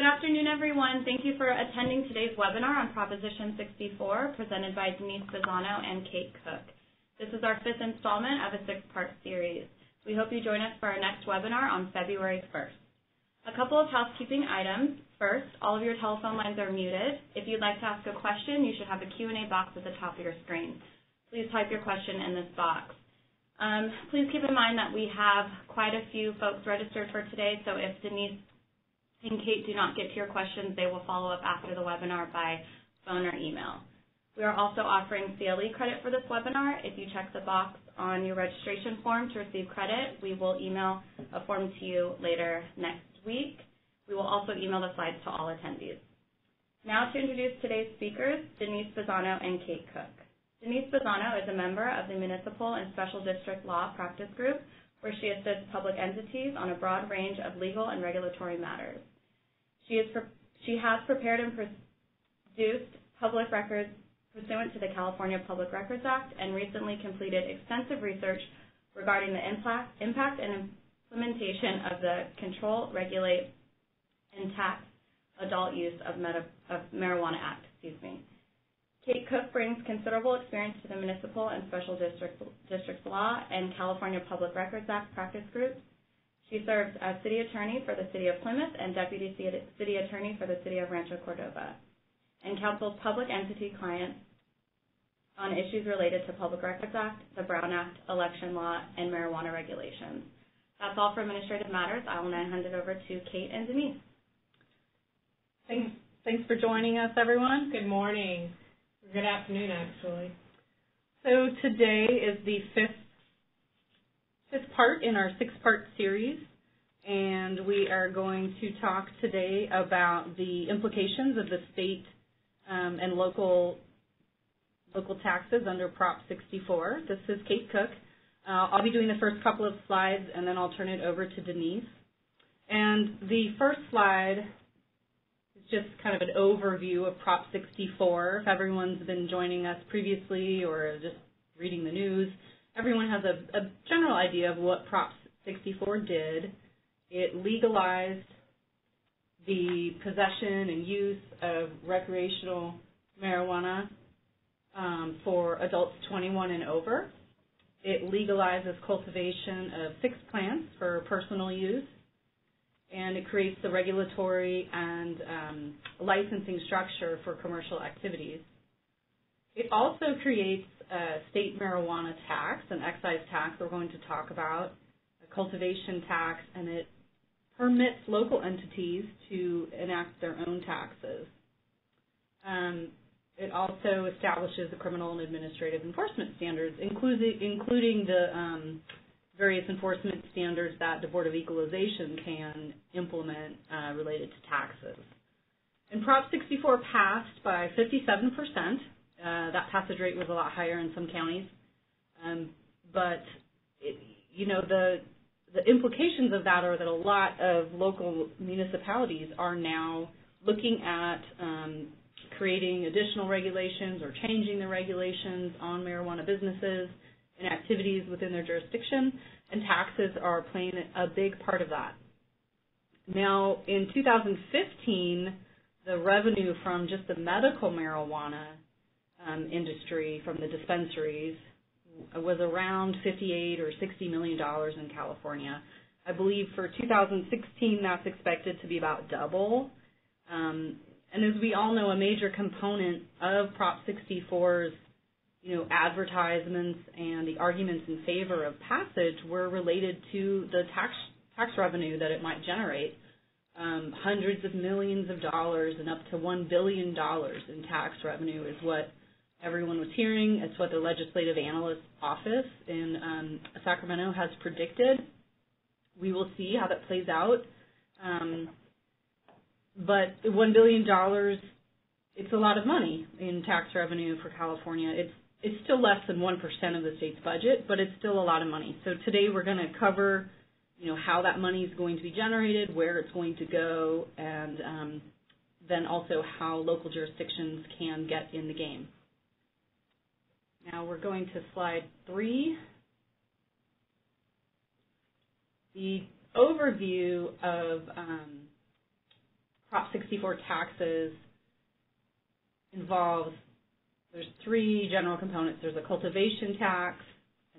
Good afternoon, everyone. Thank you for attending today's webinar on Proposition 64, presented by Denise Bazzano and Kate Cook. This is our fifth installment of a six-part series. We hope you join us for our next webinar on February 1st. A couple of housekeeping items. First, all of your telephone lines are muted. If you'd like to ask a question, you should have a Q&A box at the top of your screen. Please type your question in this box. Um, please keep in mind that we have quite a few folks registered for today, so if Denise and Kate do not get to your questions, they will follow up after the webinar by phone or email. We are also offering CLE credit for this webinar. If you check the box on your registration form to receive credit, we will email a form to you later next week. We will also email the slides to all attendees. Now to introduce today's speakers, Denise Bazzano and Kate Cook. Denise Bazzano is a member of the Municipal and Special District Law Practice Group, where she assists public entities on a broad range of legal and regulatory matters. She, has prepared and produced public records pursuant to the California Public Records Act and recently completed extensive research regarding the impact, and implementation of the Control, Regulate, and Tax Adult Use of, Marijuana Act. Excuse me. Kate Cook brings considerable experience to the municipal and special district, district law and California Public Records Act practice groups. She serves as city attorney for the city of Plymouth and deputy city attorney for the city of Rancho Cordova, and counsels public entity clients on issues related to Public Records Act, the Brown Act, election law, and marijuana regulations. That's all for administrative matters. I will now hand it over to Kate and Denise. Thanks, thanks for joining us, everyone. Good morning. Good afternoon, actually. So today is the fifth fifth part in our six-part series, and we are going to talk today about the implications of the state um, and local local taxes under Prop 64. This is Kate Cook. Uh, I'll be doing the first couple of slides, and then I'll turn it over to Denise. And the first slide is just kind of an overview of Prop 64. If everyone's been joining us previously or just reading the news, everyone has a, a general idea of what Prop 64 did. It legalized the possession and use of recreational marijuana um, for adults 21 and over. It legalizes cultivation of fixed plants for personal use and it creates the regulatory and um, licensing structure for commercial activities. It also creates a state marijuana tax, an excise tax we're going to talk about, a cultivation tax, and it permits local entities to enact their own taxes. Um, it also establishes the criminal and administrative enforcement standards, including, including the um, various enforcement standards that the Board of Equalization can implement uh, related to taxes. And Prop 64 passed by 57%. Uh, that passage rate was a lot higher in some counties. Um, but, it, you know, the, the implications of that are that a lot of local municipalities are now looking at um, creating additional regulations or changing the regulations on marijuana businesses and activities within their jurisdiction, and taxes are playing a big part of that. Now, in 2015, the revenue from just the medical marijuana industry, from the dispensaries, was around 58 or 60 million dollars in California. I believe for 2016, that's expected to be about double. Um, and as we all know, a major component of Prop 64's you know, advertisements and the arguments in favor of passage were related to the tax tax revenue that it might generate. Um, hundreds of millions of dollars and up to one billion dollars in tax revenue is what everyone was hearing. It's what the legislative analyst office in um, Sacramento has predicted. We will see how that plays out. Um, but one billion dollars, it's a lot of money in tax revenue for California. It's it's still less than 1% of the state's budget, but it's still a lot of money. So today we're going to cover, you know, how that money is going to be generated, where it's going to go, and um, then also how local jurisdictions can get in the game. Now we're going to slide three. The overview of um, Prop 64 taxes involves, there's three general components. There's a cultivation tax,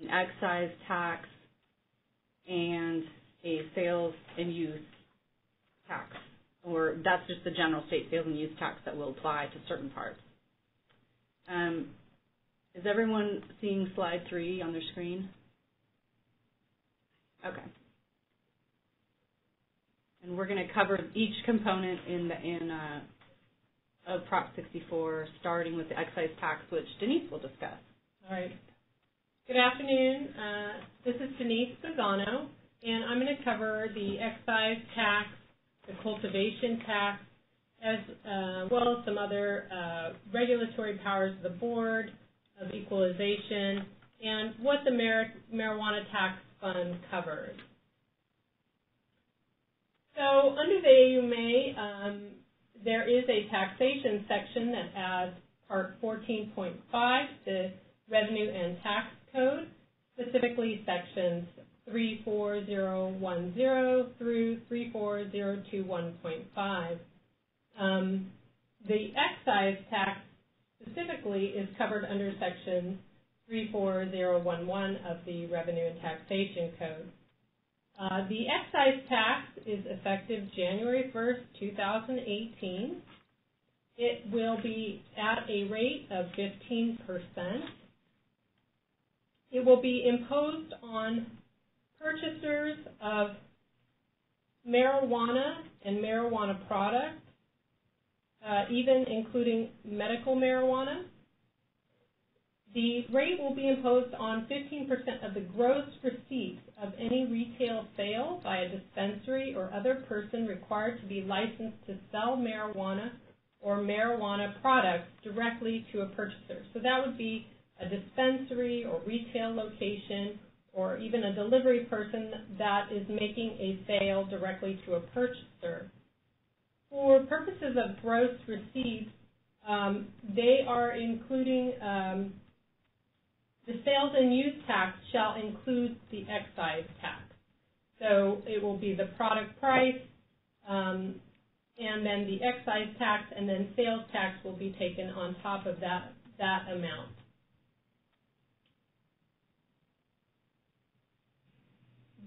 an excise tax, and a sales and use tax. Or that's just the general state sales and use tax that will apply to certain parts. Um, is everyone seeing slide three on their screen? Okay. And we're going to cover each component in the in uh, of Prop 64, starting with the excise tax, which Denise will discuss. All right. Good afternoon. Uh, this is Denise Bazzano, and I'm going to cover the excise tax, the cultivation tax, as uh, well as some other uh, regulatory powers of the board of equalization, and what the mar- marijuana tax fund covers. So under the AUMA, um, there is a taxation section that adds Part 14.5, the Revenue and Tax Code, specifically sections 34010 through 34021.5. Um, the excise tax specifically is covered under section 34011 of the Revenue and Taxation Code. Uh, the excise tax is effective January 1st, 2018. It will be at a rate of 15%. It will be imposed on purchasers of marijuana and marijuana products, Uh, even including medical marijuana. The rate will be imposed on 15% of the gross receipts of any retail sale by a dispensary or other person required to be licensed to sell marijuana or marijuana products directly to a purchaser. So that would be a dispensary or retail location or even a delivery person that is making a sale directly to a purchaser. For purposes of gross receipts, um, they are including um, the sales and use tax shall include the excise tax. So it will be the product price, um, and then the excise tax, and then sales tax will be taken on top of that, that amount.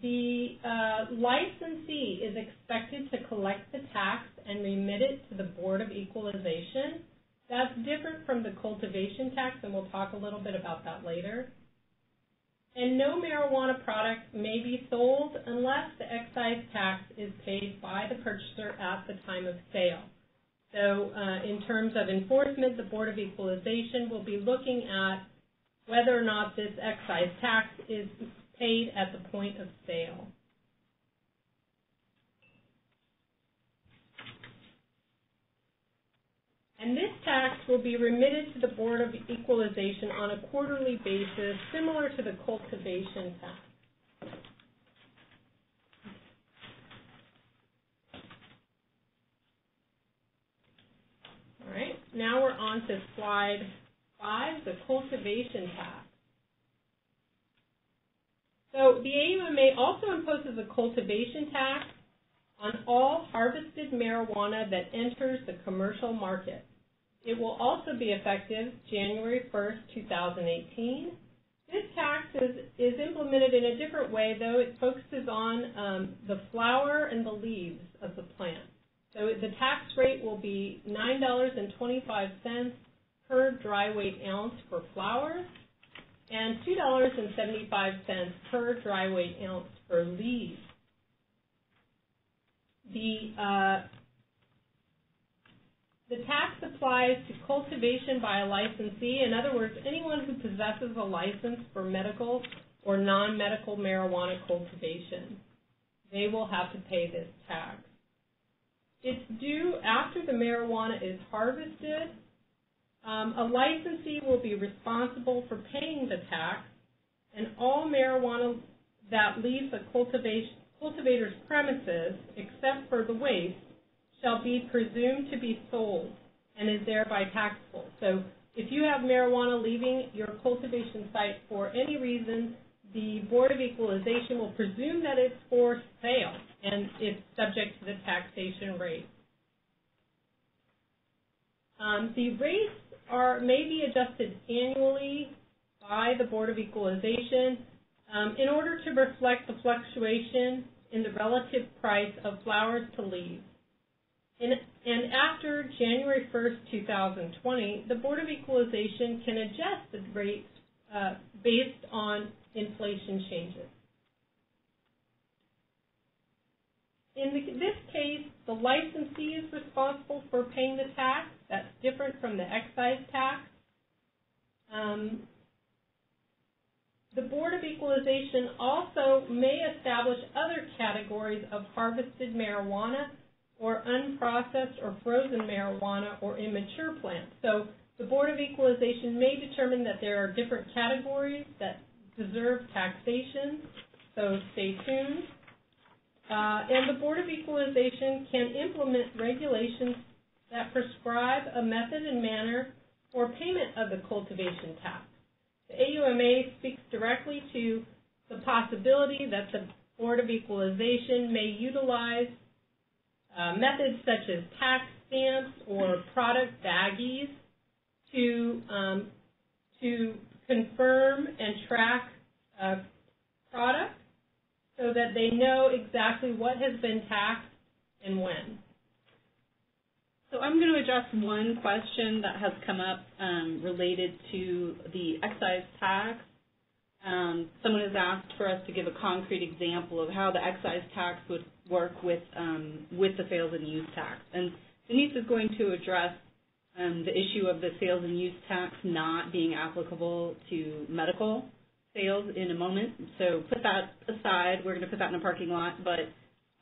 The uh, licensee is expected to collect the tax and remit it to the Board of Equalization that's different from the cultivation tax, and we'll talk a little bit about that later. And no marijuana product may be sold unless the excise tax is paid by the purchaser at the time of sale. So uh, in terms of enforcement, the Board of Equalization will be looking at whether or not this excise tax is paid at the point of sale. and this tax will be remitted to the Board of Equalization on a quarterly basis, similar to the cultivation tax. All right, now we're on to slide five, the cultivation tax. So the AUMA also imposes a cultivation tax on all harvested marijuana that enters the commercial market. It will also be effective January 1st, 2018. This tax is, is implemented in a different way, though it focuses on um, the flower and the leaves of the plant. So the tax rate will be $9.25 per dry weight ounce for flowers and $2.75 per dry weight ounce per leaves. The uh, the tax applies to cultivation by a licensee. In other words, anyone who possesses a license for medical or non-medical marijuana cultivation. They will have to pay this tax. It's due after the marijuana is harvested. Um, a licensee will be responsible for paying the tax, and all marijuana that leaves a cultivator's premises, except for the waste, shall be presumed to be sold and is thereby taxable. So if you have marijuana leaving your cultivation site for any reason, the Board of Equalization will presume that it's for sale and it's subject to the taxation rate. Um, the rates are may be adjusted annually by the Board of Equalization um, in order to reflect the fluctuation in the relative price of flowers to leaves. In, and after January 1st, 2020, the Board of Equalization can adjust the rates uh, based on inflation changes. In this case, the licensee is responsible for paying the tax. That's different from the excise tax. Um, the Board of Equalization also may establish other categories of harvested marijuana or unprocessed or frozen marijuana or immature plants. So the Board of Equalization may determine that there are different categories that deserve taxation, so stay tuned. Uh, and the Board of Equalization can implement regulations that prescribe a method and manner for payment of the cultivation tax. The AUMA speaks directly to the possibility that the Board of Equalization may utilize uh, methods such as tax stamps or product baggies to um, to confirm and track uh, product so that they know exactly what has been taxed and when. So I'm going to address one question that has come up um, related to the excise tax. Um, someone has asked for us to give a concrete example of how the excise tax would work with um, with the sales and use tax. And Denise is going to address um, the issue of the sales and use tax not being applicable to medical sales in a moment. So put that aside. We're going to put that in a parking lot, but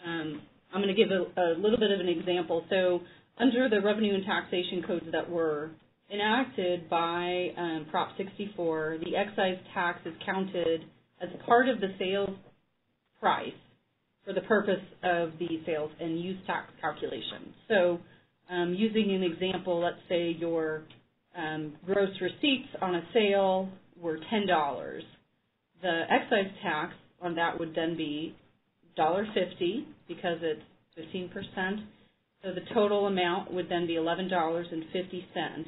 um, I'm going to give a, a, little bit of an example. So under the revenue and taxation codes that were enacted by um, Prop 64, the excise tax is counted as part of the sales price for the purpose of the sales and use tax calculation. So um, using an example, let's say your um, gross receipts on a sale were $10 the excise tax on that would then be $1.50 because it's 15%. So the total amount would then be $11.50.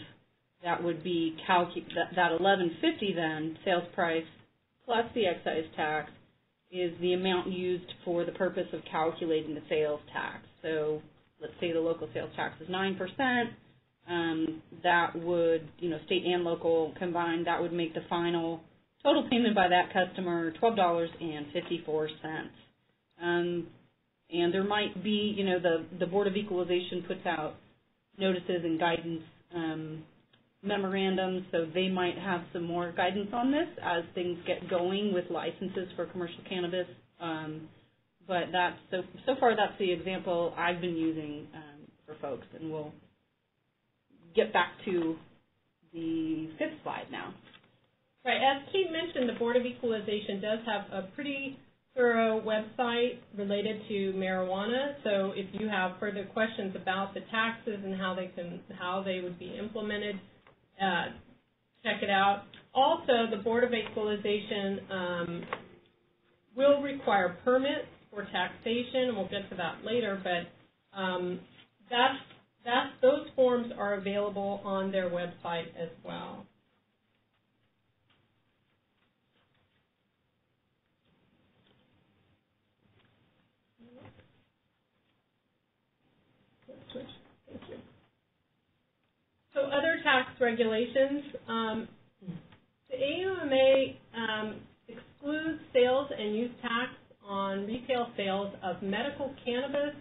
That would be calcu- that, that 11.50 then sales price plus the excise tax is the amount used for the purpose of calculating the sales tax. So let's say the local sales tax is 9%. Um, that would, you know, state and local combined, that would make the final Total payment by that customer, $12.54. Um, and there might be, you know, the, the Board of Equalization puts out notices and guidance um, memorandums, so they might have some more guidance on this as things get going with licenses for commercial cannabis. Um, but that's so so far that's the example I've been using um, for folks, and we'll get back to the fifth slide now. Right. As Kate mentioned, the Board of Equalization does have a pretty thorough website related to marijuana. So if you have further questions about the taxes and how they can how they would be implemented, uh, check it out. Also, the Board of Equalization um, will require permits for taxation, and we'll get to that later. But um, that's that's those forms are available on their website as well. So other tax regulations, um, the AUMA um, excludes sales and use tax on retail sales of medical cannabis,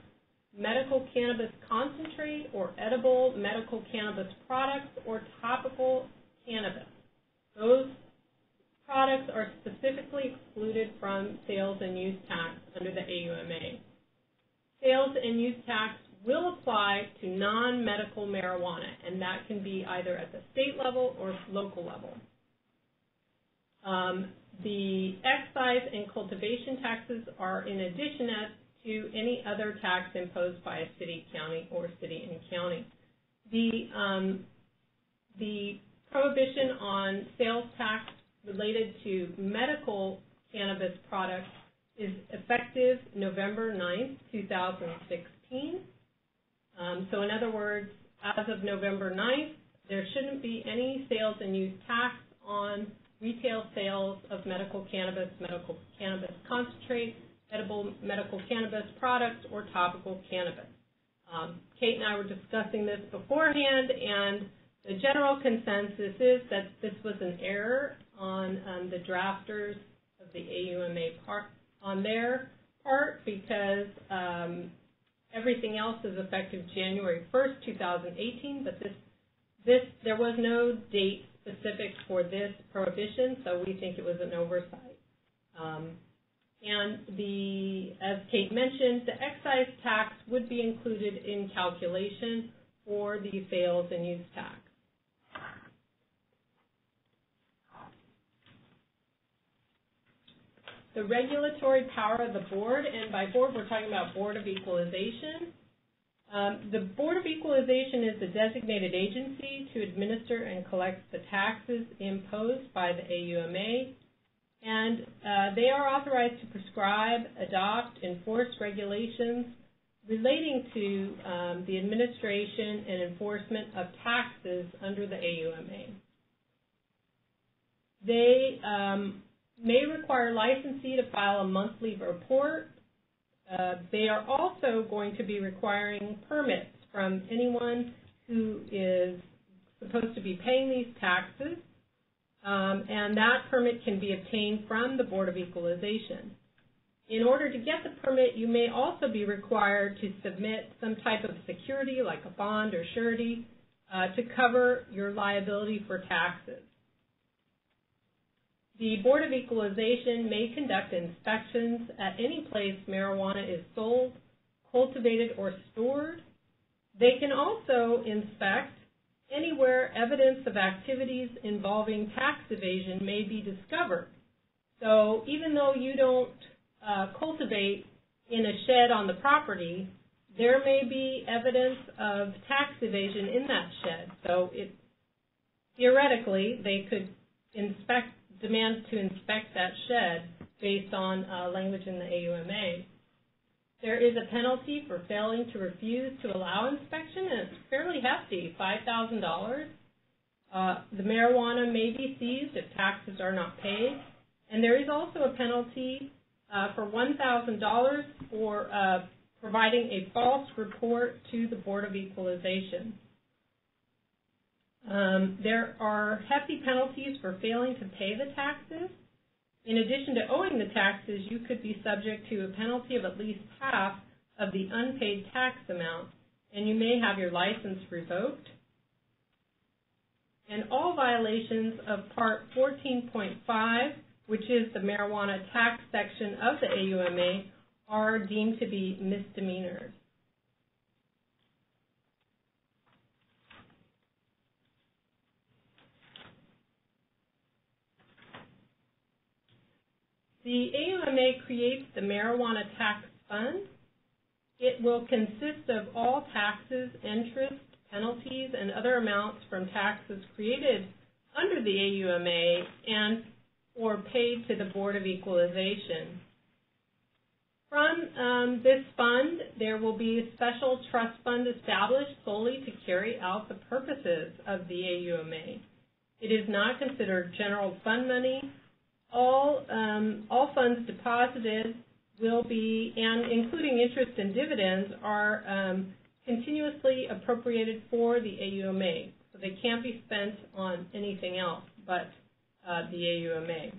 medical cannabis concentrate, or edible medical cannabis products, or topical cannabis. Those products are specifically excluded from sales and use tax under the AUMA. Sales and use tax will apply to non-medical marijuana, and that can be either at the state level or local level. Um, the excise and cultivation taxes are in addition to any other tax imposed by a city, county, or city and county. The, um, the prohibition on sales tax related to medical cannabis products is effective November 9th, 2016. Um, so in other words, as of November 9th, there shouldn't be any sales and use tax on retail sales of medical cannabis, medical cannabis concentrate, edible medical cannabis products, or topical cannabis. Um, Kate and I were discussing this beforehand, and the general consensus is that this was an error on um, the drafters of the AUMA part on their part because um, everything else is effective January 1st, 2018, but this this there was no date specific for this prohibition, so we think it was an oversight. Um, and the, as Kate mentioned, the excise tax would be included in calculation for the sales and use tax. The regulatory power of the board, and by board we're talking about Board of Equalization. Um, the Board of Equalization is the designated agency to administer and collect the taxes imposed by the AUMA and uh, they are authorized to prescribe, adopt, enforce regulations relating to um, the administration and enforcement of taxes under the AUMA. They um, may require licensee to file a monthly report. Uh, they are also going to be requiring permits from anyone who is supposed to be paying these taxes um, and that permit can be obtained from the Board of Equalization. In order to get the permit, you may also be required to submit some type of security, like a bond or surety, uh, to cover your liability for taxes. The Board of Equalization may conduct inspections at any place marijuana is sold, cultivated, or stored. They can also inspect anywhere evidence of activities involving tax evasion may be discovered. So even though you don't uh, cultivate in a shed on the property, there may be evidence of tax evasion in that shed. So it, theoretically, they could inspect, demand to inspect that shed based on uh, language in the AUMA. There is a penalty for failing to refuse to allow inspection, and it's fairly hefty, $5,000. Uh, the marijuana may be seized if taxes are not paid, and there is also a penalty uh, for $1,000 for uh, providing a false report to the Board of Equalization. Um, there are hefty penalties for failing to pay the taxes, in addition to owing the taxes, you could be subject to a penalty of at least half of the unpaid tax amount, and you may have your license revoked. And all violations of Part 14.5, which is the marijuana tax section of the AUMA, are deemed to be misdemeanors. The AUMA creates the Marijuana Tax Fund. It will consist of all taxes, interest, penalties, and other amounts from taxes created under the AUMA and or paid to the Board of Equalization. From um, this fund, there will be a special trust fund established solely to carry out the purposes of the AUMA. It is not considered general fund money all um, all funds deposited will be, and including interest and dividends, are um, continuously appropriated for the AUMA. So they can't be spent on anything else but uh, the AUMA.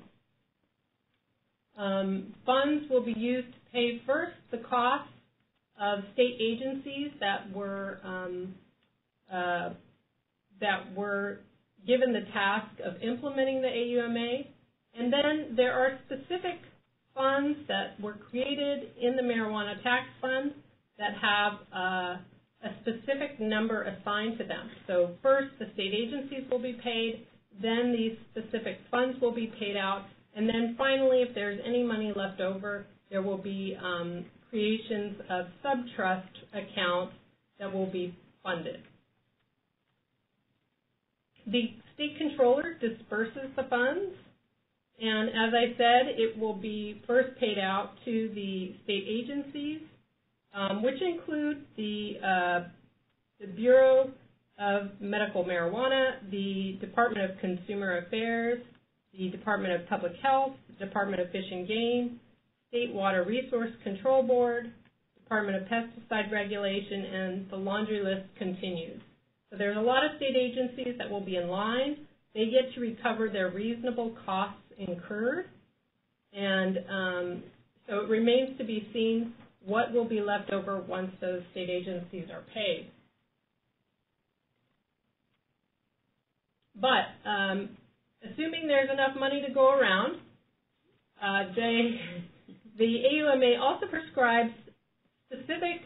Um, funds will be used to pay first the costs of state agencies that were um, uh, that were given the task of implementing the AUMA and then there are specific funds that were created in the marijuana tax fund that have uh, a specific number assigned to them. So first, the state agencies will be paid, then these specific funds will be paid out, and then finally, if there's any money left over, there will be um, creations of sub-trust accounts that will be funded. The state controller disperses the funds and as I said, it will be first paid out to the state agencies, um, which include the, uh, the Bureau of medical marijuana, the Department of Consumer Affairs, the Department of Public Health, Department of Fish and Game, State Water Resource Control Board, Department of Pesticide Regulation, and the laundry list continues. So there's a lot of state agencies that will be in line. They get to recover their reasonable costs incurred, and um, so it remains to be seen what will be left over once those state agencies are paid. But um, assuming there's enough money to go around, uh, they, the AUMA also prescribes specific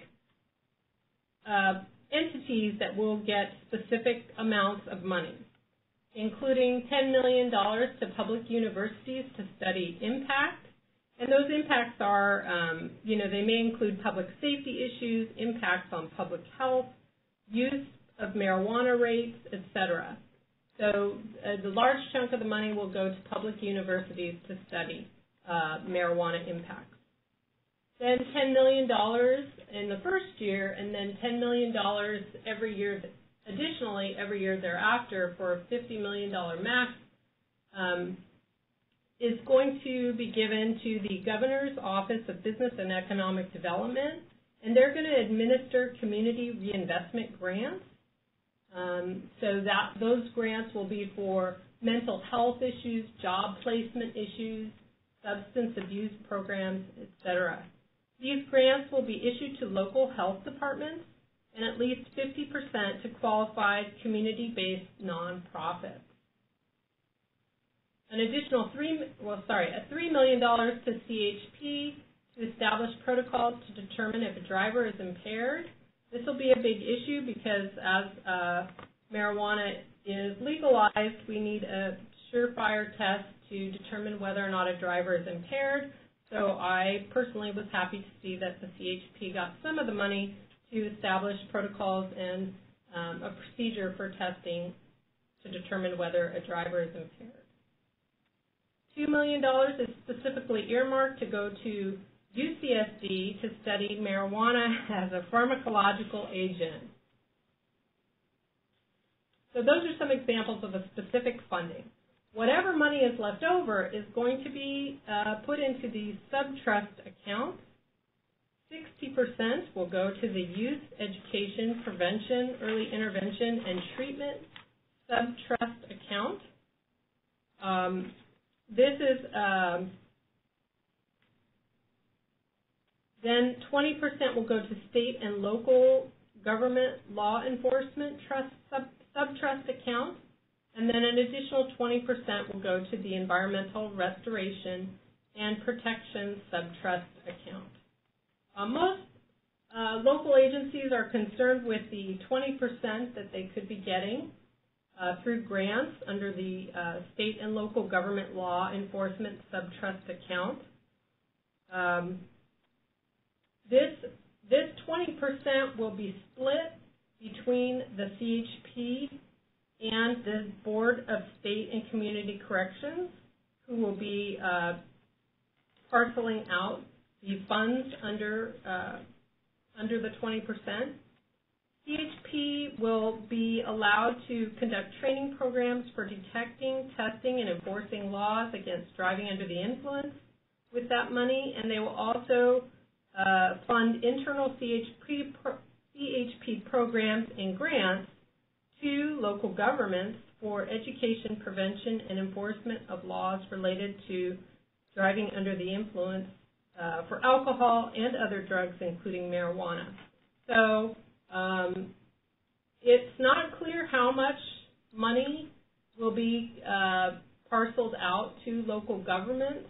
uh, entities that will get specific amounts of money, including $10 million to public universities to study impact. And those impacts are, um, you know, they may include public safety issues, impacts on public health, use of marijuana rates, et cetera. So uh, the large chunk of the money will go to public universities to study uh, marijuana impacts. Then $10 million in the first year, and then $10 million every year, additionally every year thereafter for a $50 million max, um, is going to be given to the Governor's Office of Business and Economic Development, and they're going to administer community reinvestment grants um, so that those grants will be for mental health issues, job placement issues, substance abuse programs, etc. These grants will be issued to local health departments and at least 50% to qualified community-based nonprofits. An additional three, well, sorry, a $3 million to CHP to establish protocols to determine if a driver is impaired this will be a big issue because as uh, marijuana is legalized, we need a surefire test to determine whether or not a driver is impaired. So I personally was happy to see that the CHP got some of the money to establish protocols and um, a procedure for testing to determine whether a driver is impaired. $2 million is specifically earmarked to go to UCSD to study marijuana as a pharmacological agent. So those are some examples of a specific funding. Whatever money is left over is going to be uh, put into the subtrust account. 60% will go to the Youth Education Prevention, Early Intervention, and Treatment subtrust account. Um, this is um, Then 20% will go to state and local government law enforcement trust sub, sub-trust accounts, and then an additional 20% will go to the environmental restoration and protection sub-trust account. Most uh, local agencies are concerned with the 20% that they could be getting uh, through grants under the uh, state and local government law enforcement sub-trust account. Um, this this 20% will be split between the CHP and the Board of State and Community Corrections, who will be uh, parceling out the funds under uh, under the 20%. CHP will be allowed to conduct training programs for detecting, testing, and enforcing laws against driving under the influence with that money, and they will also uh, fund internal CHP, pro CHP programs and grants to local governments for education, prevention, and enforcement of laws related to driving under the influence uh, for alcohol and other drugs, including marijuana. So um, it's not clear how much money will be uh, parceled out to local governments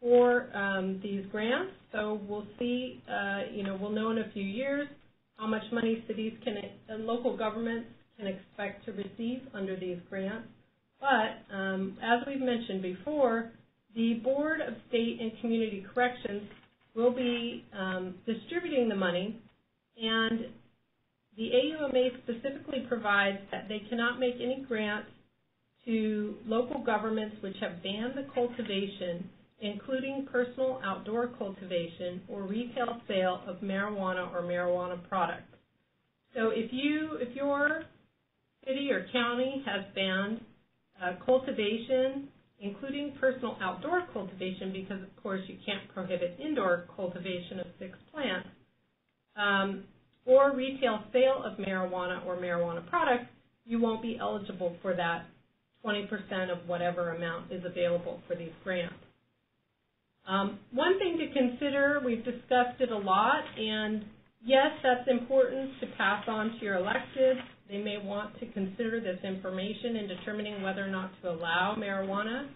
for um, these grants. So we'll see, uh, you know, we'll know in a few years how much money cities can and local governments can expect to receive under these grants. But um, as we've mentioned before, the Board of State and Community Corrections will be um, distributing the money, and the AUMA specifically provides that they cannot make any grants to local governments which have banned the cultivation including personal outdoor cultivation or retail sale of marijuana or marijuana products. So if you if you're city or county has banned uh, cultivation, outdoor cultivation, because of course you can't prohibit indoor cultivation of six plants, um, or retail sale of marijuana or marijuana products, you won't be eligible for that 20% of whatever amount is available for these grants. Um, one thing to consider, we've discussed it a lot, and yes, that's important to pass on to your electeds. They may want to consider this information in determining whether or not to allow marijuana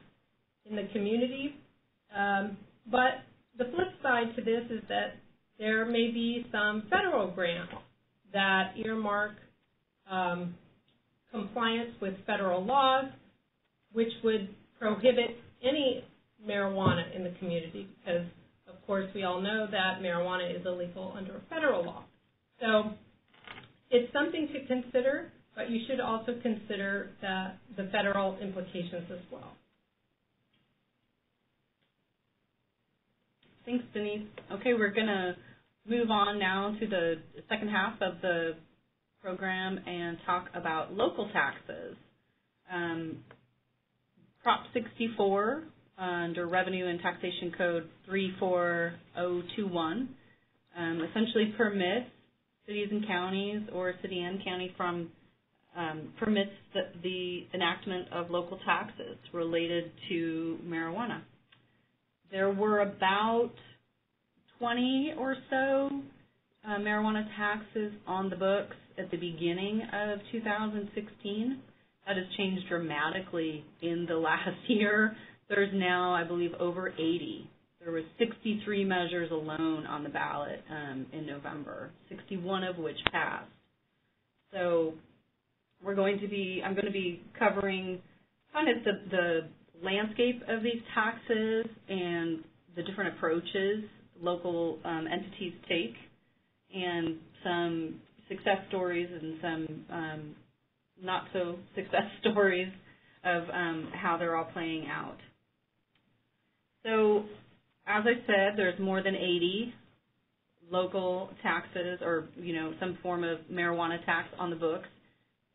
in the community. Um, but the flip side to this is that there may be some federal grants that earmark um, compliance with federal laws, which would prohibit any marijuana in the community because, of course, we all know that marijuana is illegal under federal law. So it's something to consider, but you should also consider the, the federal implications as well. Thanks, Denise. Okay, we're going to move on now to the second half of the program and talk about local taxes. Um, Prop 64 under Revenue and Taxation Code 34021 um, essentially permits cities and counties or city and county from um, permits the, the enactment of local taxes related to marijuana. There were about 20 or so uh, marijuana taxes on the books at the beginning of 2016. That has changed dramatically in the last year. There's now, I believe, over 80. There was 63 measures alone on the ballot um, in November, 61 of which passed. So we're going to be, I'm going to be covering kind of the, the landscape of these taxes and the different approaches local um, entities take, and some success stories and some um, not so success stories of um, how they're all playing out. So, as I said, there's more than 80 local taxes or you know some form of marijuana tax on the books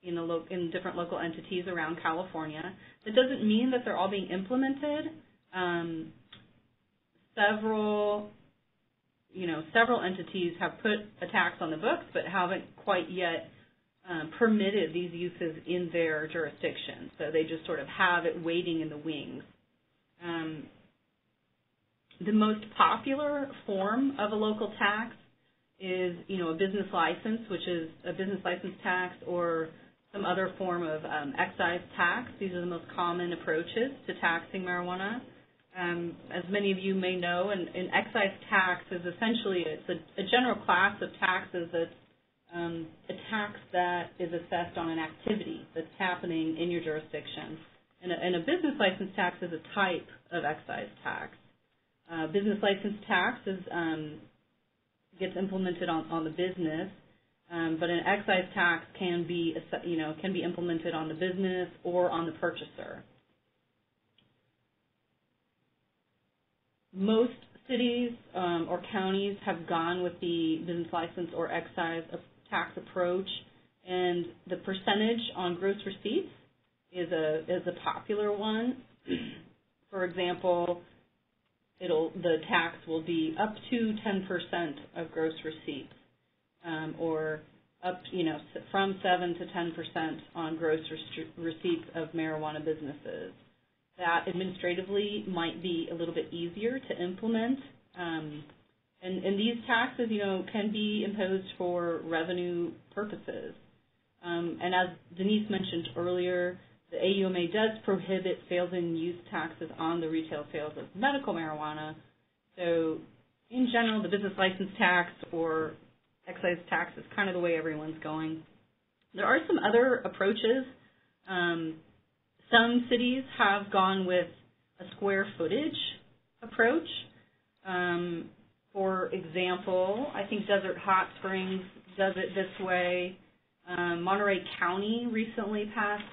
in, different local entities around California. That doesn't mean that they're all being implemented. Um, several you know, several entities have put a tax on the books but haven't quite yet um, permitted these uses in their jurisdiction. So they just sort of have it waiting in the wings. Um, the most popular form of a local tax is, you know, a business license, which is a business license tax or some other form of um, excise tax. These are the most common approaches to taxing marijuana. Um, as many of you may know, an, an excise tax is essentially it's a, a general class of taxes that's um, a tax that is assessed on an activity that's happening in your jurisdiction. And a, and a business license tax is a type of excise tax. Uh, business license tax is, um, gets implemented on, on the business, um, but an excise tax can be, you know, can be implemented on the business or on the purchaser. most cities um, or counties have gone with the business license or excise tax approach, and the percentage on gross receipts is a is a popular one. For example, it'll the tax will be up to 10% of gross receipts, or up you know from 7 to 10% on gross receipts of marijuana businesses that administratively might be a little bit easier to implement. Um, and, and, these taxes, you know, can be imposed for revenue purposes. Um, and as Denise mentioned earlier, the AUMA does prohibit sales and use taxes on the retail sales of medical marijuana. So, in general, the business license tax or excise tax is kind of the way everyone's going. There are some other approaches. Um, some cities have gone with a square footage approach. Um, for example, I think Desert Hot Springs does it this way. Um, Monterey County recently passed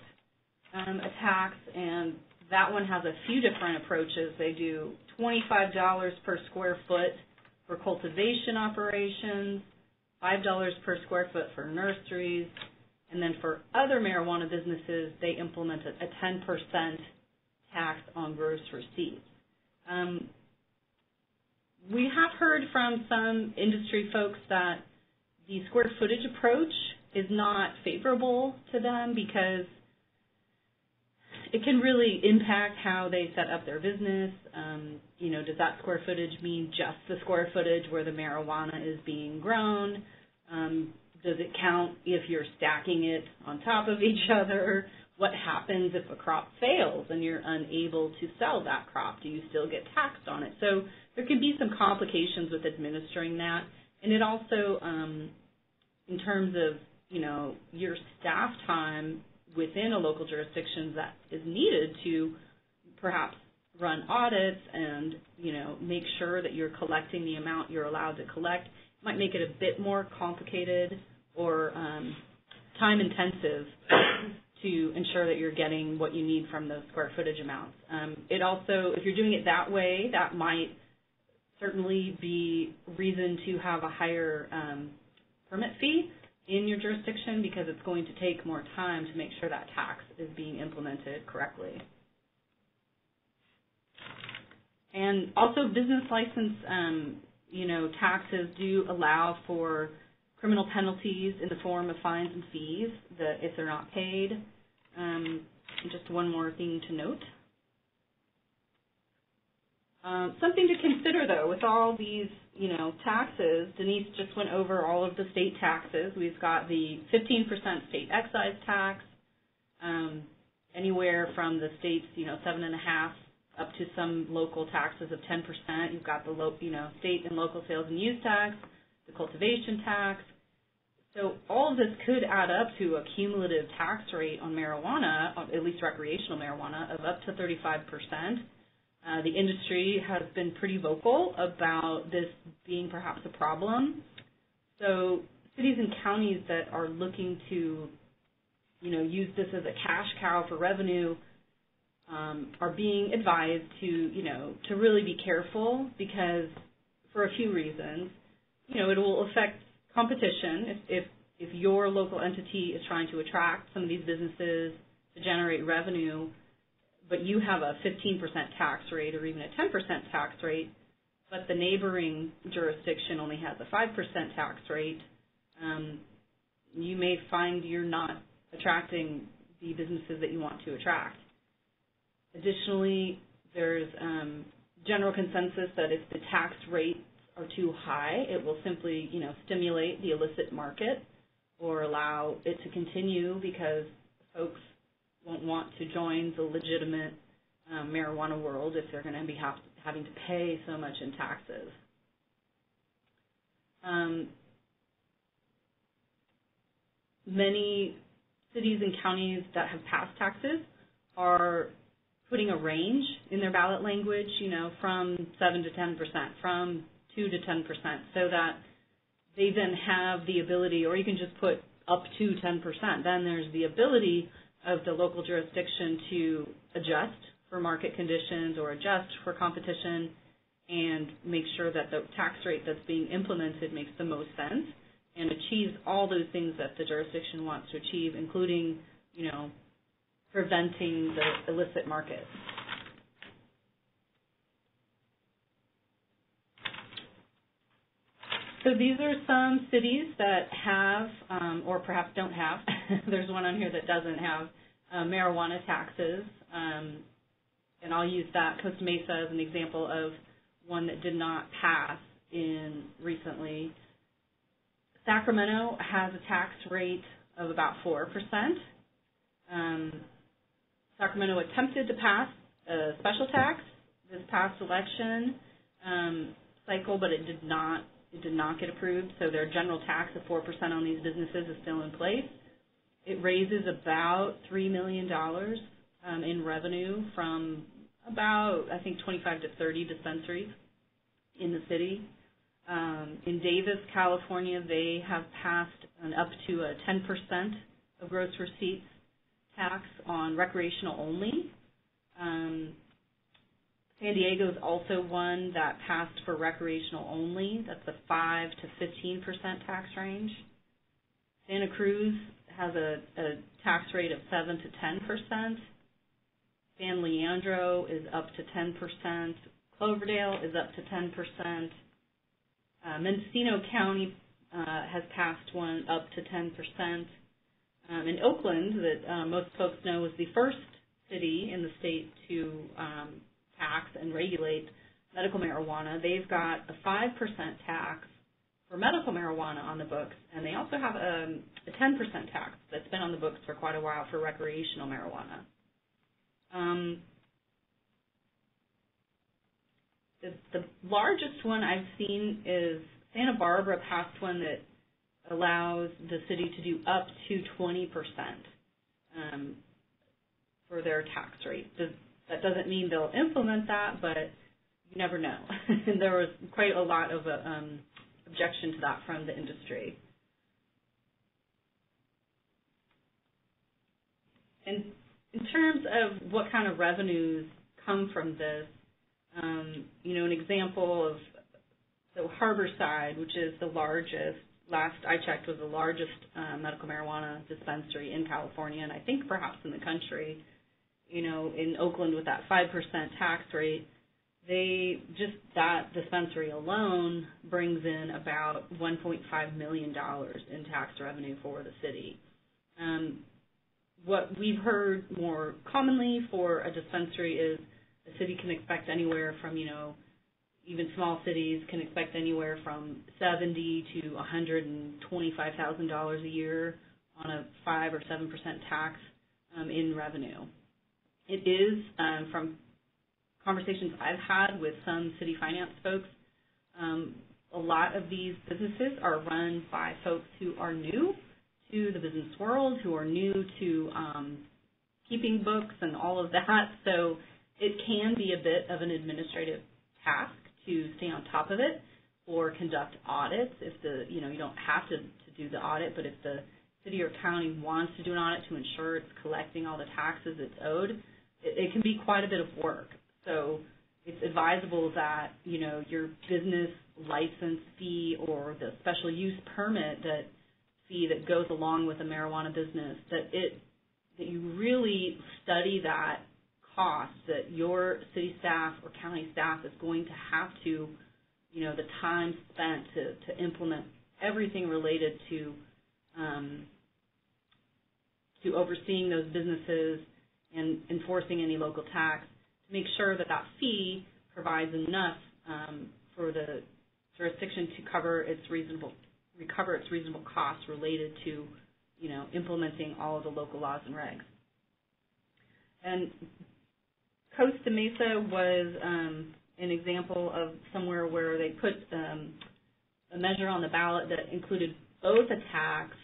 um, a tax, and that one has a few different approaches. They do $25 per square foot for cultivation operations, $5 per square foot for nurseries, And then for other marijuana businesses, they implemented a 10% tax on gross receipts. Um, we have heard from some industry folks that the square footage approach is not favorable to them because it can really impact how they set up their business. Um, you know, does that square footage mean just the square footage where the marijuana is being grown? Um, does it count if you're stacking it on top of each other? What happens if a crop fails and you're unable to sell that crop? Do you still get taxed on it? So there can be some complications with administering that. And it also, um, in terms of, you know, your staff time within a local jurisdiction that is needed to perhaps run audits and, you know, make sure that you're collecting the amount you're allowed to collect might make it a bit more complicated or um, time intensive to ensure that you're getting what you need from those square footage amounts. Um, it also, if you're doing it that way, that might certainly be reason to have a higher um, permit fee in your jurisdiction because it's going to take more time to make sure that tax is being implemented correctly. And also business license, um, you know, taxes do allow for criminal penalties in the form of fines and fees that if they're not paid. Um, just one more thing to note. Um, something to consider though, with all these, you know, taxes, Denise just went over all of the state taxes. We've got the 15% state excise tax, um, anywhere from the state's, you know, seven and a half up to some local taxes of 10%. You've got the, lo- you know, state and local sales and use tax, the cultivation tax. So all of this could add up to a cumulative tax rate on marijuana, at least recreational marijuana, of up to 35%. Uh, the industry has been pretty vocal about this being perhaps a problem. So cities and counties that are looking to, you know, use this as a cash cow for revenue um, are being advised to, you know, to really be careful because for a few reasons, you know, it will affect competition if, if if your local entity is trying to attract some of these businesses to generate revenue but you have a 15% tax rate or even a 10% tax rate, but the neighboring jurisdiction only has a 5% tax rate, um, you may find you're not attracting the businesses that you want to attract. Additionally, there's um, general consensus that if the tax rates are too high, it will simply, you know, stimulate the illicit market or allow it to continue because folks won't want to join the legitimate um, marijuana world if they're going to be have, having to pay so much in taxes. Um, many cities and counties that have passed taxes are putting a range in their ballot language, you know, from 7 to 10 percent, from 2 to 10 percent, so that they then have the ability, or you can just put up to 10 percent. Then there's the ability of the local jurisdiction to adjust for market conditions or adjust for competition and make sure that the tax rate that's being implemented makes the most sense and achieves all those things that the jurisdiction wants to achieve, including, you know, preventing the illicit market. So these are some cities that have, um, or perhaps don't have, there's one on here that doesn't have uh, marijuana taxes. Um, and I'll use that Costa Mesa as an example of one that did not pass in recently. Sacramento has a tax rate of about 4%. Um, Sacramento attempted to pass a special tax this past election um, cycle, but it did not it did not get approved, so their general tax of 4% on these businesses is still in place. It raises about $3 million um, in revenue from about, I think, 25 to 30 dispensaries in the city. Um, in Davis, California, they have passed an up to a 10% of gross receipts tax on recreational only. Um, San Diego is also one that passed for recreational only. That's a 5 to 15 percent tax range. Santa Cruz has a, a tax rate of 7 to 10 percent. San Leandro is up to 10 percent. Cloverdale is up to 10 percent. Uh, Mendocino County uh, has passed one up to 10 percent. Um, in Oakland, that uh, most folks know is the first city in the state to um, tax and regulate medical marijuana. They've got a 5% tax for medical marijuana on the books, and they also have a, a 10% tax that's been on the books for quite a while for recreational marijuana. Um, the, the largest one I've seen is Santa Barbara passed one that allows the city to do up to 20% um, for their tax rate. Does, that doesn't mean they'll implement that, but you never know. and there was quite a lot of uh, um, objection to that from the industry. And in terms of what kind of revenues come from this, um, you know, an example of so Harborside, which is the largest, last I checked was the largest uh, medical marijuana dispensary in California, and I think perhaps in the country. You know, in Oakland with that 5% tax rate, they just that dispensary alone brings in about 1.5 million dollars in tax revenue for the city. Um, what we've heard more commonly for a dispensary is a city can expect anywhere from you know even small cities can expect anywhere from 70 to 125 thousand dollars a year on a five or seven percent tax um, in revenue. It is um, from conversations I've had with some city finance folks, um, a lot of these businesses are run by folks who are new to the business world, who are new to um, keeping books and all of that. So it can be a bit of an administrative task to stay on top of it or conduct audits if the you know you don't have to, to do the audit, but if the city or county wants to do an audit to ensure it's collecting all the taxes it's owed, it, it can be quite a bit of work. So it's advisable that, you know, your business license fee or the special use permit that fee that goes along with a marijuana business, that it that you really study that cost that your city staff or county staff is going to have to, you know, the time spent to, to implement everything related to um, to overseeing those businesses and enforcing any local tax to make sure that that fee provides enough um, for the jurisdiction to cover its reasonable recover its reasonable costs related to you know implementing all of the local laws and regs. And Costa Mesa was um, an example of somewhere where they put um, a measure on the ballot that included both a tax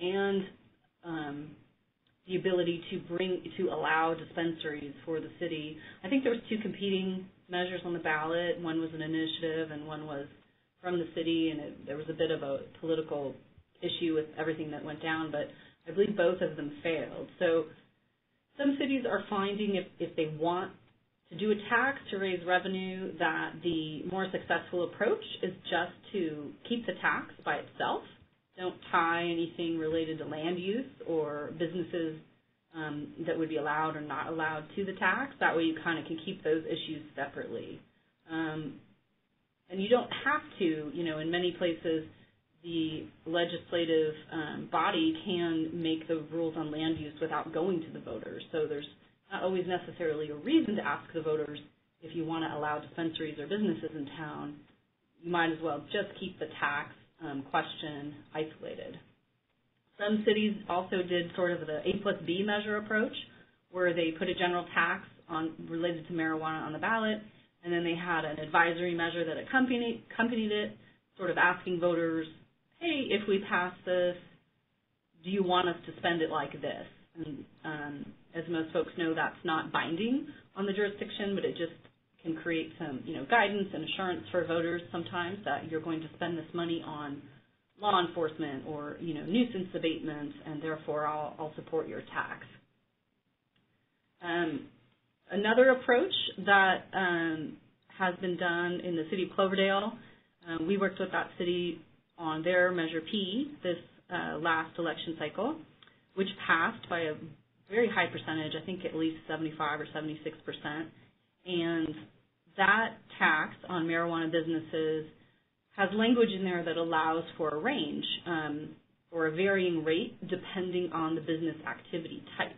and um, the ability to bring to allow dispensaries for the city. I think there was two competing measures on the ballot. One was an initiative, and one was from the city, and it, there was a bit of a political issue with everything that went down. But I believe both of them failed. So some cities are finding if if they want to do a tax to raise revenue, that the more successful approach is just to keep the tax by itself don't tie anything related to land use or businesses um, that would be allowed or not allowed to the tax. That way you kind of can keep those issues separately. Um, and you don't have to, you know, in many places the legislative um, body can make the rules on land use without going to the voters. So there's not always necessarily a reason to ask the voters if you want to allow dispensaries or businesses in town. You might as well just keep the tax um, question isolated. Some cities also did sort of the A plus B measure approach, where they put a general tax on related to marijuana on the ballot, and then they had an advisory measure that accompanied, accompanied it, sort of asking voters, hey, if we pass this, do you want us to spend it like this? And um, as most folks know, that's not binding on the jurisdiction, but it just can create some, you know, guidance and assurance for voters sometimes that you're going to spend this money on law enforcement or, you know, nuisance abatements, and therefore I'll, I'll support your tax. Um, another approach that um, has been done in the city of Cloverdale, um, we worked with that city on their Measure P this uh, last election cycle. which passed by a very high percentage, I think at least 75 or 76 percent. And that tax on marijuana businesses has language in there that allows for a range um, or a varying rate depending on the business activity type.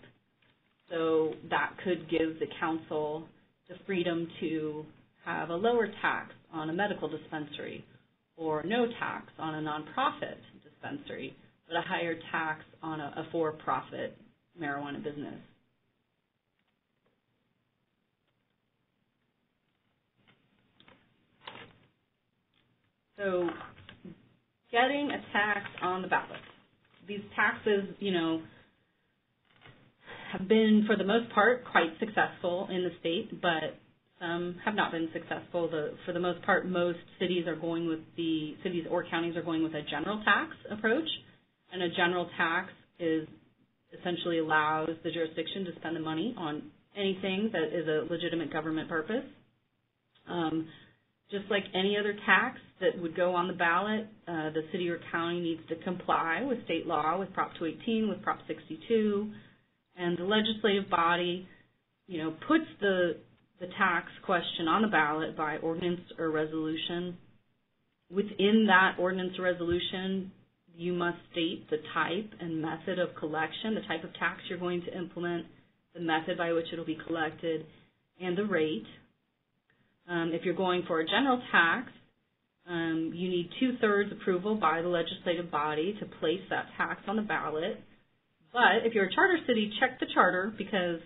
So that could give the council the freedom to have a lower tax on a medical dispensary or no tax on a nonprofit dispensary, but a higher tax on a, a for-profit marijuana business. So getting a tax on the ballot. These taxes, you know, have been, for the most part, quite successful in the state, but some have not been successful. The, for the most part, most cities are going with the cities or counties are going with a general tax approach, and a general tax is essentially allows the jurisdiction to spend the money on anything that is a legitimate government purpose. Um, just like any other tax that would go on the ballot, uh, the city or county needs to comply with state law, with Prop 218, with Prop 62, and the legislative body, you know, puts the the tax question on the ballot by ordinance or resolution. Within that ordinance or resolution, you must state the type and method of collection, the type of tax you're going to implement, the method by which it will be collected, and the rate. Um, if you're going for a general tax, um, you need two-thirds approval by the legislative body to place that tax on the ballot. But if you're a charter city, check the charter because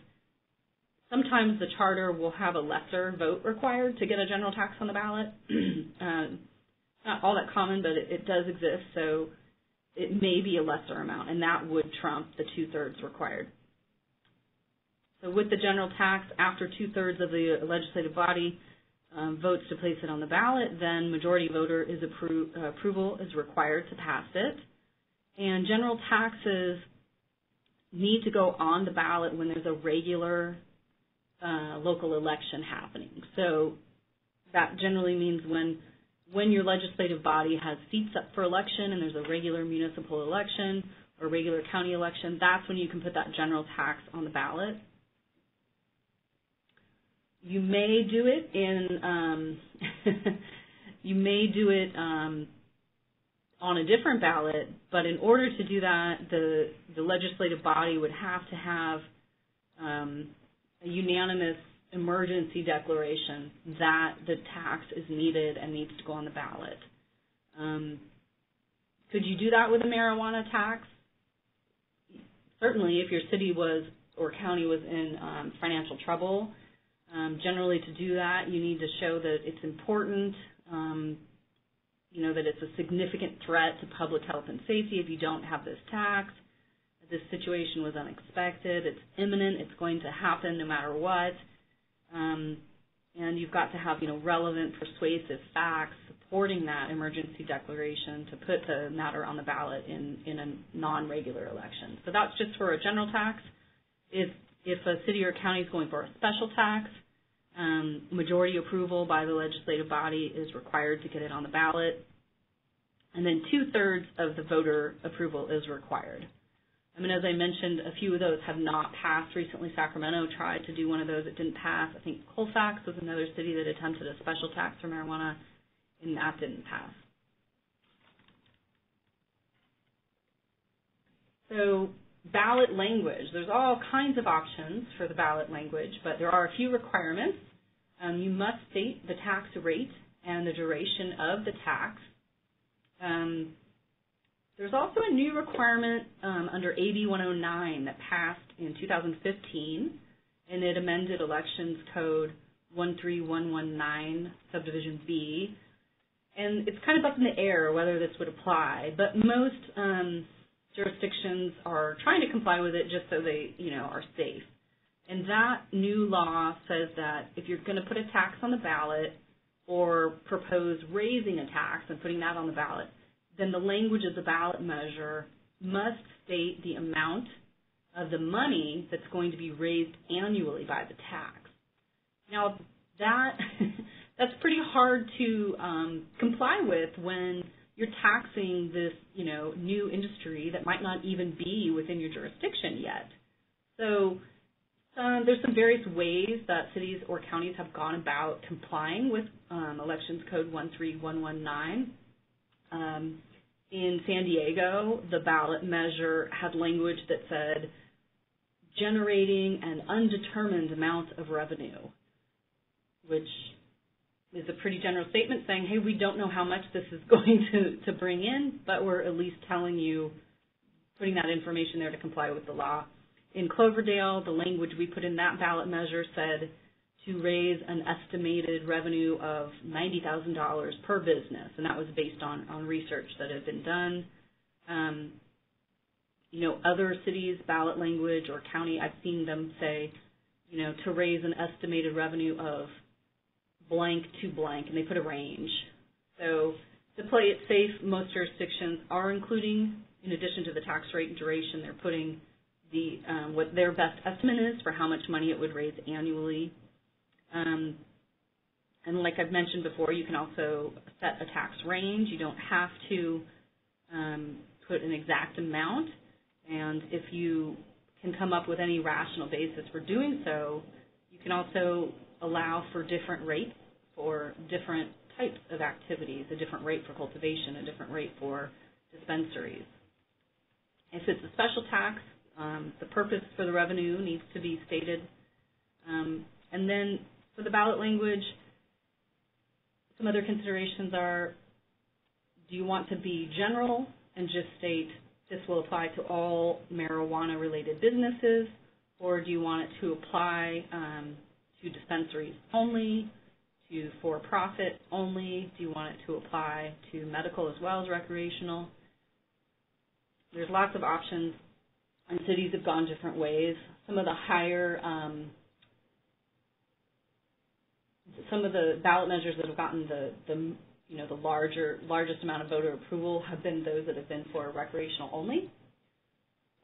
sometimes the charter will have a lesser vote required to get a general tax on the ballot. um, not all that common, but it, it does exist, so it may be a lesser amount, and that would trump the two-thirds required. So with the general tax, after two-thirds of the legislative body um, votes to place it on the ballot, then majority voter is appro- uh, approval is required to pass it. And general taxes need to go on the ballot when there's a regular uh, local election happening. So that generally means when when your legislative body has seats up for election and there's a regular municipal election or regular county election, that's when you can put that general tax on the ballot. You may do it in um, you may do it um, on a different ballot, but in order to do that, the the legislative body would have to have um, a unanimous emergency declaration that the tax is needed and needs to go on the ballot. Um, could you do that with a marijuana tax? Certainly, if your city was or county was in um, financial trouble. Um, generally, to do that, you need to show that it's important, um, you know, that it's a significant threat to public health and safety if you don't have this tax. This situation was unexpected. It's imminent. It's going to happen no matter what. Um, and you've got to have, you know, relevant, persuasive facts supporting that emergency declaration to put the matter on the ballot in, in a non-regular election. So that's just for a general tax. If, if a city or county is going for a special tax, um, majority approval by the legislative body is required to get it on the ballot. And then two-thirds of the voter approval is required. I mean, as I mentioned, a few of those have not passed recently. Sacramento tried to do one of those. It didn't pass. I think Colfax was another city that attempted a special tax for marijuana, and that didn't pass. So ballot language. There's all kinds of options for the ballot language, but there are a few requirements. Um, you must state the tax rate and the duration of the tax. Um, there's also a new requirement um, under AB 109 that passed in 2015, and it amended Elections Code 13119, Subdivision B. And it's kind of up in the air whether this would apply, but most um, jurisdictions are trying to comply with it just so they, you know, are safe. And that new law says that if you're going to put a tax on the ballot or propose raising a tax and putting that on the ballot, then the language of the ballot measure must state the amount of the money that's going to be raised annually by the tax. Now, that that's pretty hard to um, comply with when you're taxing this, you know, new industry that might not even be within your jurisdiction yet. So um, there's some various ways that cities or counties have gone about complying with um, Elections Code 13119. Um, in San Diego, the ballot measure had language that said generating an undetermined amount of revenue, which is a pretty general statement saying, hey, we don't know how much this is going to, to bring in, but we're at least telling you, putting that information there to comply with the law. In Cloverdale, the language we put in that ballot measure said to raise an estimated revenue of $90,000 per business, and that was based on, on research that had been done. Um, you know, other cities' ballot language or county, I've seen them say, you know, to raise an estimated revenue of blank to blank, and they put a range. So to play it safe, most jurisdictions are including, in addition to the tax rate and duration, they're putting the um, what their best estimate is for how much money it would raise annually. Um, and like I've mentioned before, you can also set a tax range. You don't have to um, put an exact amount. And if you can come up with any rational basis for doing so, you can also allow for different rates for different types of activities, a different rate for cultivation, a different rate for dispensaries. If it's a special tax, um, the purpose for the revenue needs to be stated. Um, and then for the ballot language, some other considerations are, do you want to be general and just state this will apply to all marijuana-related businesses, or do you want it to apply um, to dispensaries only, to for-profit only? Do you want it to apply to medical as well as recreational? There's lots of options, and cities have gone different ways. Some of the higher, um, some of the ballot measures that have gotten the, the you know, the larger, largest amount of voter approval have been those that have been for recreational only.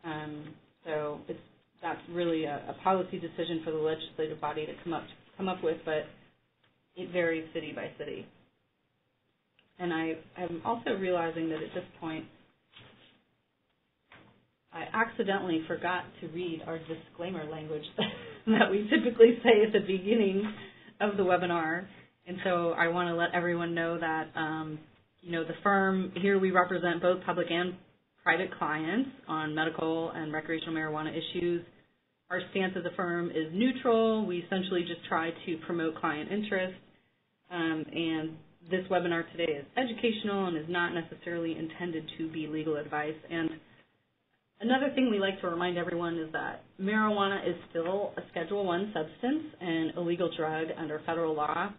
Um, so it's, that's really a, a policy decision for the legislative body to come up come up with, but it varies city by city. And I, I'm also realizing that at this point, I accidentally forgot to read our disclaimer language that we typically say at the beginning of the webinar. And so I want to let everyone know that, um, you know, the firm here we represent both public and private clients on medical and recreational marijuana issues. Our stance as a firm is neutral. We essentially just try to promote client interest. Um, and this webinar today is educational and is not necessarily intended to be legal advice. And another thing we like to remind everyone is that marijuana is still a Schedule One substance and a legal drug under federal law.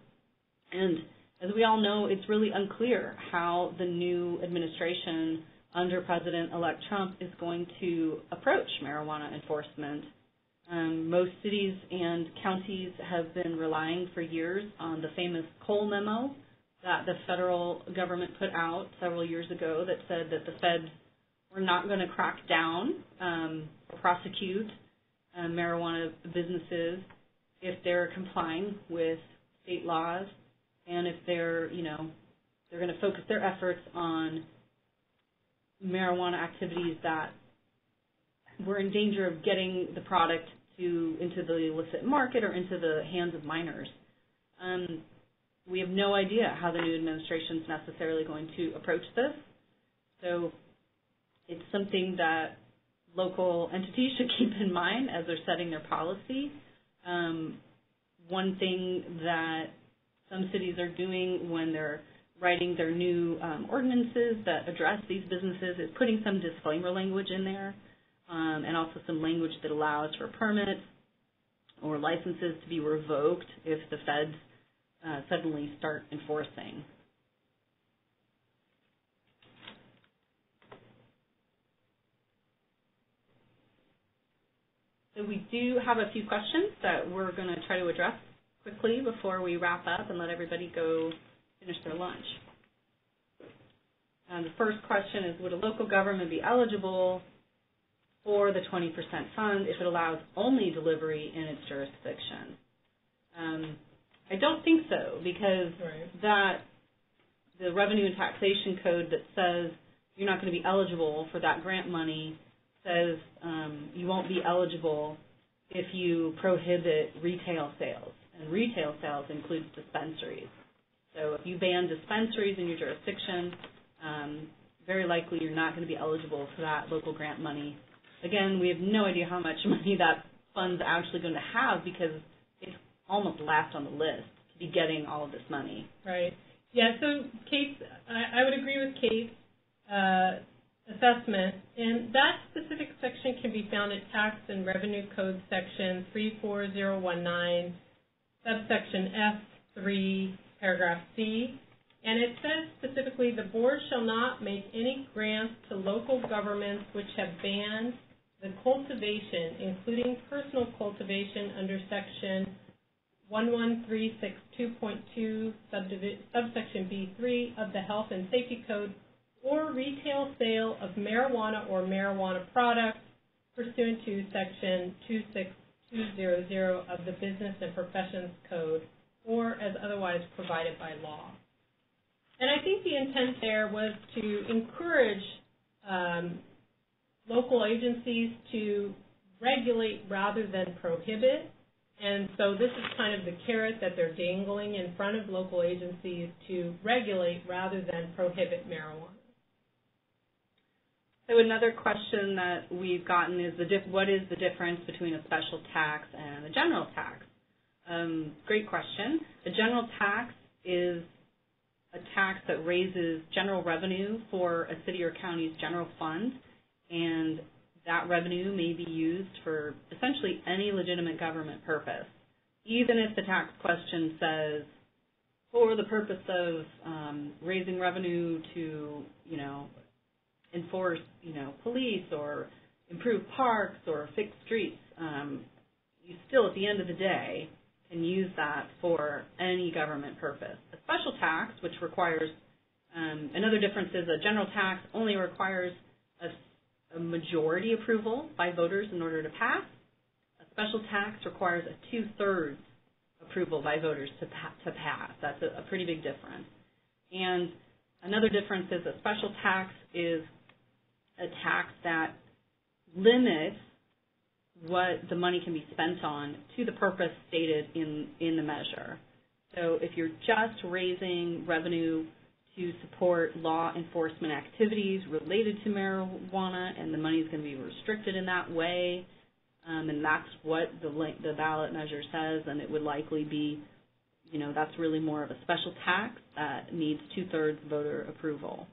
And as we all know, it's really unclear how the new administration under President-elect Trump is going to approach marijuana enforcement. Um, most cities and counties have been relying for years on the famous Cole memo that the federal government put out several years ago that said that the feds were not going to crack down um, or prosecute uh, marijuana businesses if they're complying with state laws and if they're, you know, they're going to focus their efforts on marijuana activities that were in danger of getting the product to into the illicit market or into the hands of minors. Um, we have no idea how the new administration is necessarily going to approach this. So it's something that local entities should keep in mind as they're setting their policy. Um, one thing that some cities are doing when they're writing their new um, ordinances that address these businesses is putting some disclaimer language in there um, and also some language that allows for permits or licenses to be revoked if the feds uh, suddenly start enforcing. So we do have a few questions that we're going to try to address quickly before we wrap up and let everybody go finish their lunch. Um, the first question is, would a local government be eligible for the 20% fund if it allows only delivery in its jurisdiction? Um, I don't think so because Right. that the revenue and taxation code that says you're not going to be eligible for that grant money says um, you won't be eligible if you prohibit retail sales, and retail sales includes dispensaries. So if you ban dispensaries in your jurisdiction, um, very likely you're not going to be eligible for that local grant money. Again, we have no idea how much money that fund's actually going to have because it's almost last on the list to be getting all of this money. Right. Yeah, so Kate, I, I would agree with Kate's Uh, assessment, and that specific section can be found at Tax and Revenue Code section 34019, subsection F3, paragraph C, and it says specifically, the board shall not make any grants to local governments which have banned the cultivation, including personal cultivation under section 11362.2 subsection B3 of the Health and Safety Code or retail sale of marijuana or marijuana products pursuant to Section 26200 of the Business and Professions Code or as otherwise provided by law. And I think the intent there was to encourage um, local agencies to regulate rather than prohibit. And so this is kind of the carrot that they're dangling in front of local agencies to regulate rather than prohibit marijuana. So another question that we've gotten is the dif- what is the difference between a special tax and a general tax? Um, great question. A general tax is a tax that raises general revenue for a city or county's general fund, and that revenue may be used for essentially any legitimate government purpose, even if the tax question says for the purpose of um, raising revenue to, you know, enforce, you know, police or improve parks or fix streets, um, you still, at the end of the day, can use that for any government purpose. A special tax, which requires, um, another difference is a general tax only requires a, majority approval by voters in order to pass. A special tax requires a two-thirds approval by voters to, pa- to pass. That's a, a pretty big difference. And another difference is a special tax is a tax that limits what the money can be spent on to the purpose stated in, in the measure. So if you're just raising revenue to support law enforcement activities related to marijuana and the money is going to be restricted in that way, um, and that's what the, the ballot measure says, and it would likely be, you know, that's really more of a special tax that needs two-thirds voter approval.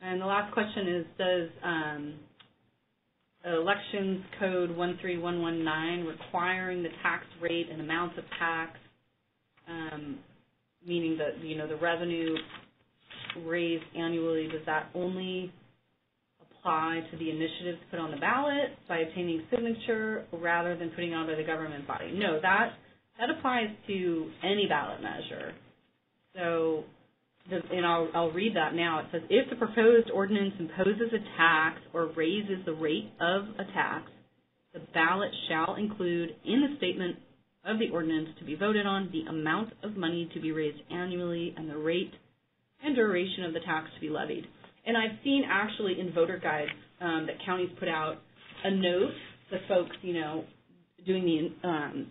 And the last question is, does um, Elections Code 13119 requiring the tax rate and amounts of tax, um, meaning that you know the revenue raised annually, does that only apply to the initiatives put on the ballot by obtaining signature rather than putting on by the government body? No, that that applies to any ballot measure. So and I'll, I'll read that now. It says, if the proposed ordinance imposes a tax or raises the rate of a tax, the ballot shall include in the statement of the ordinance to be voted on the amount of money to be raised annually and the rate and duration of the tax to be levied. And I've seen actually in voter guides um, that counties put out a note to folks, you know, doing the um,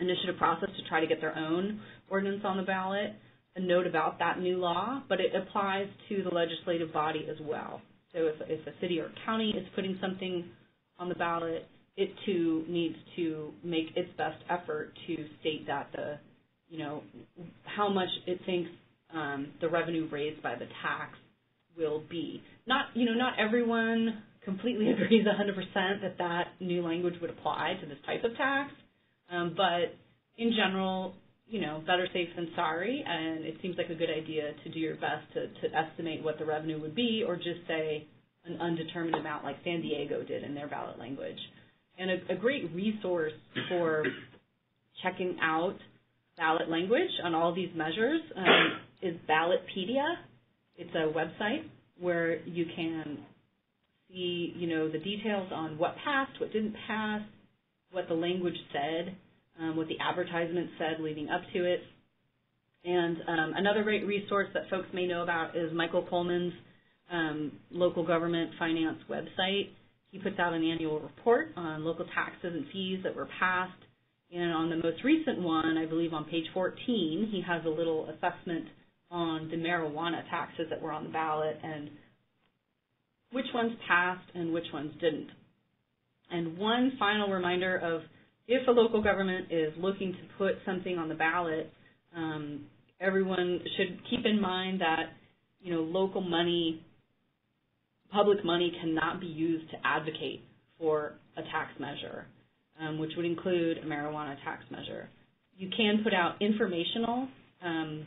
initiative process to try to get their own ordinance on the ballot a note about that new law, but it applies to the legislative body as well. So if, if a city or county is putting something on the ballot, it too needs to make its best effort to state that the, you know, how much it thinks um, the revenue raised by the tax will be. Not, you know, not everyone completely agrees 100% that that new language would apply to this type of tax, um, but in general, you know, better safe than sorry, and it seems like a good idea to do your best to, to estimate what the revenue would be, or just say an undetermined amount like San Diego did in their ballot language. And a, a great resource for checking out ballot language on all these measures um, is Ballotpedia. It's a website where you can see, you know, the details on what passed, what didn't pass, what the language said, um, what the advertisement said leading up to it. And um, another great resource that folks may know about is Michael Coleman's um, local government finance website. He puts out an annual report on local taxes and fees that were passed. And on the most recent one, I believe on page 14, he has a little assessment on the marijuana taxes that were on the ballot and which ones passed and which ones didn't. And one final reminder of if a local government is looking to put something on the ballot, um, everyone should keep in mind that you know local money, public money cannot be used to advocate for a tax measure, um, which would include a marijuana tax measure. You can put out informational um,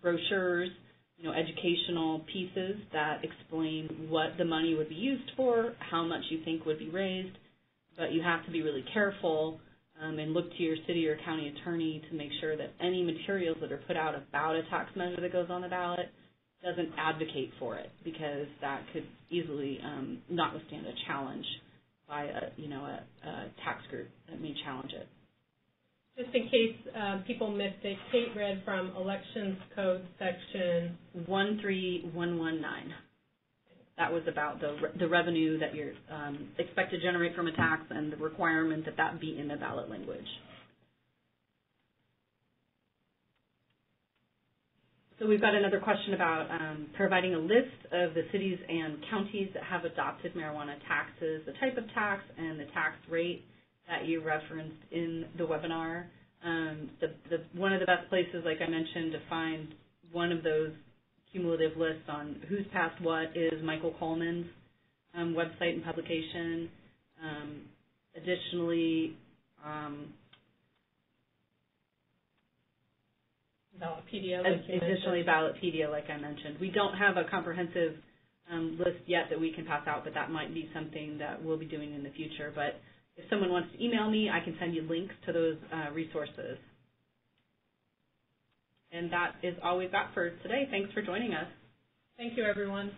brochures, you know, educational pieces that explain what the money would be used for, how much you think would be raised, but you have to be really careful um, and look to your city or county attorney to make sure that any materials that are put out about a tax measure that goes on the ballot doesn't advocate for it because that could easily um, not withstand a challenge by a you know a, a tax group that may challenge it. Just in case um, people missed it, Kate read from Elections Code Section 13119. That was about the the revenue that you're um, expected to generate from a tax and the requirement that that be in the ballot language. So we've got another question about um, providing a list of the cities and counties that have adopted marijuana taxes, the type of tax, and the tax rate that you referenced in the webinar. Um, the, the, one of the best places, like I mentioned, to find one of those cumulative list on who's passed what is Michael Coleman's um, website and publication. Um, additionally, um, Ballotpedia, like additionally. Ballotpedia, like I mentioned. We don't have a comprehensive um, list yet that we can pass out, but that might be something that we'll be doing in the future. But if someone wants to email me, I can send you links to those uh, resources. And that is all we've got for today. Thanks for joining us. Thank you, everyone.